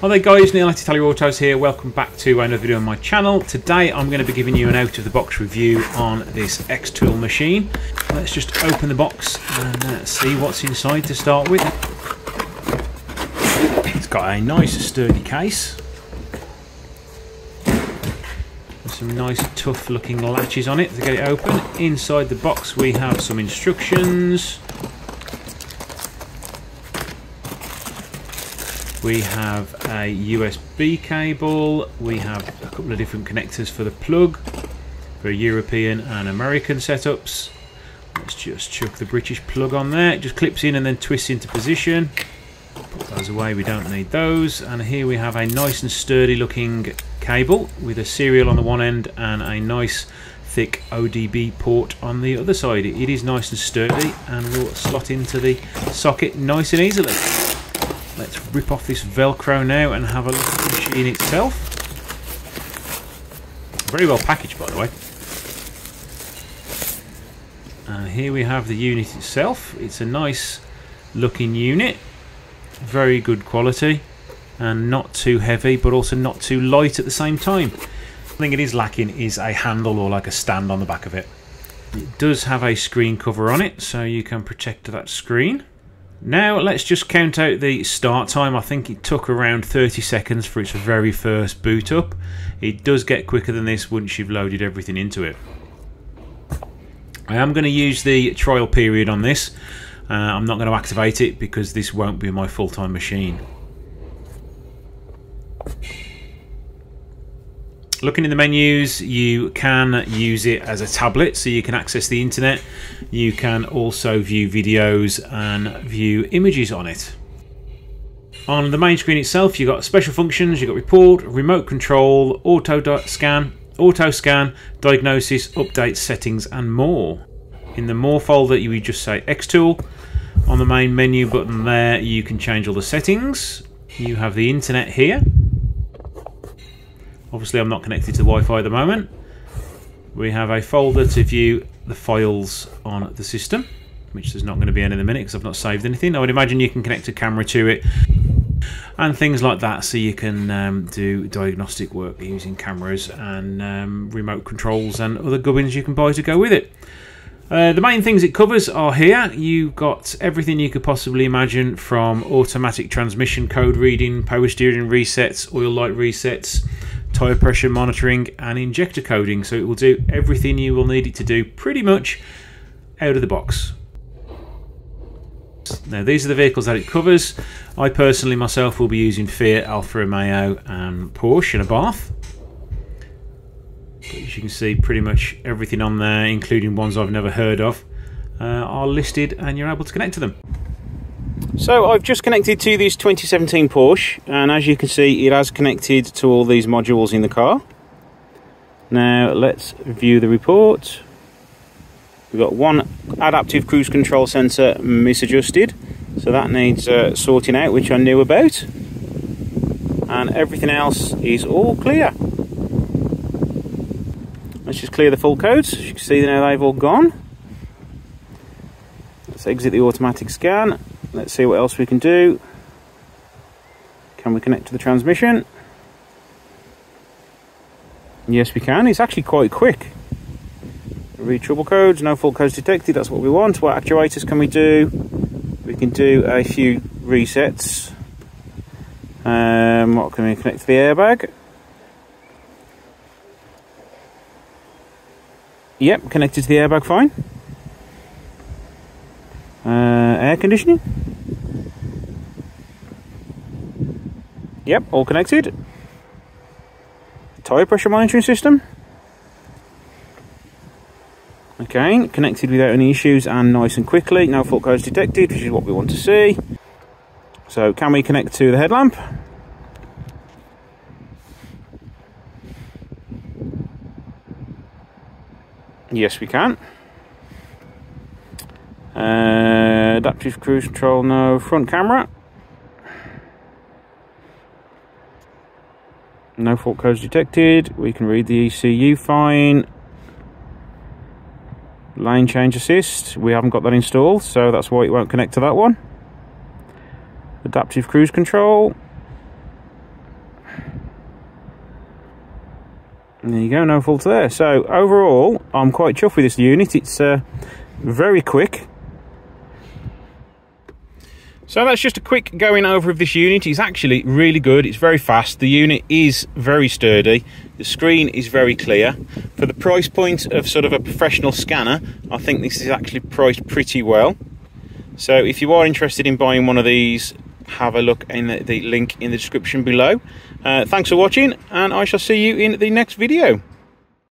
Hi there guys, Neil at Italia Autos here, welcome back to another video on my channel. Today I'm going to be giving you an out of the box review on this Xtool machine. Let's just open the box and uh, see what's inside to start with. It's got a nice sturdy case. Some nice tough looking latches on it to get it open. Inside the box we have some instructions We have a USB cable. We have a couple of different connectors for the plug for European and American setups. Let's just chuck the British plug on there. It just clips in and then twists into position. Put those away, we don't need those. And here we have a nice and sturdy looking cable with a serial on the one end and a nice thick ODB port on the other side. It is nice and sturdy and will slot into the socket nice and easily. Let's rip off this Velcro now and have a look at the machine itself. Very well packaged, by the way. And here we have the unit itself. It's a nice looking unit. Very good quality. And not too heavy, but also not too light at the same time. I think it is lacking is a handle or like a stand on the back of it. It does have a screen cover on it, so you can protect that screen. Now let's just count out the start time. I think it took around 30 seconds for its very first boot up. It does get quicker than this once you've loaded everything into it. I am going to use the trial period on this. Uh, I'm not going to activate it because this won't be my full-time machine. Looking in the menus, you can use it as a tablet, so you can access the internet. You can also view videos and view images on it. On the main screen itself, you've got special functions, you've got report, remote control, auto scan, auto scan, diagnosis, update, settings, and more. In the more folder, you would just say Xtool. On the main menu button there, you can change all the settings. You have the internet here Obviously I'm not connected to Wi-Fi at the moment. We have a folder to view the files on the system, which there's not going to be any in a minute because I've not saved anything. I would imagine you can connect a camera to it and things like that so you can um, do diagnostic work using cameras and um, remote controls and other gubbins you can buy to go with it. Uh, the main things it covers are here. You've got everything you could possibly imagine from automatic transmission code reading, power steering resets, oil light resets, tyre pressure monitoring and injector coding so it will do everything you will need it to do pretty much out of the box. Now these are the vehicles that it covers. I personally myself will be using Fiat, Alfa Romeo and Porsche and Abarth. But as you can see pretty much everything on there including ones I've never heard of uh, are listed and you're able to connect to them. So I've just connected to this 2017 Porsche and as you can see it has connected to all these modules in the car. Now let's view the report. We've got one adaptive cruise control sensor misadjusted so that needs uh, sorting out which I knew about and everything else is all clear. Let's just clear the full codes. As you can see now they've all gone. Let's exit the automatic scan Let's see what else we can do. Can we connect to the transmission? Yes, we can. It's actually quite quick. Read trouble codes, no fault codes detected. That's what we want. What actuators can we do? We can do a few resets. Um, what can we connect to the airbag? Yep, connected to the airbag fine. Uh, air conditioning. Yep, all connected. Tyre pressure monitoring system. Okay, connected without any issues and nice and quickly. No fault codes detected, which is what we want to see. So, can we connect to the headlamp? Yes, we can. Uh, adaptive cruise control, no. Front camera. No fault codes detected. We can read the ECU fine. Lane change assist. We haven't got that installed, so that's why it won't connect to that one. Adaptive cruise control. There you go, no fault there. So overall, I'm quite chuffed with this unit. It's uh, very quick. So that's just a quick going over of this unit. It's actually really good. It's very fast. The unit is very sturdy. The screen is very clear. For the price point of sort of a professional scanner, I think this is actually priced pretty well. So if you are interested in buying one of these, have a look in the, the link in the description below. Uh, thanks for watching, and I shall see you in the next video.